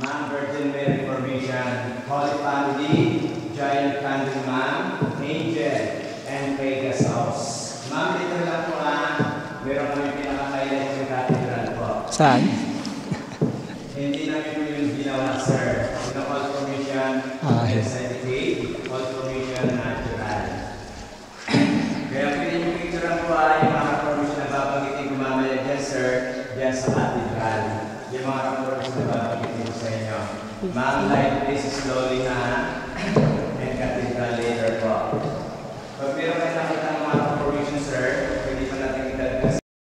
Ma'am Virgin Mary Formation, Holy Family, Giant Candle Ma'am, Angel, and Vegas House. Ma'am, dito lang po ah, meron kami pinaka-highlight yung cathedral po. Saan? Hindi namin po yung ginawa, sir. Yung All Commission, Ah, yes. SNK, All Commission Natural. Kaya pwede yung picture po ah, yung mga commission na babanggitin ko mamaya dyan, sir, dyan sa cathedral. Man like this slowly now.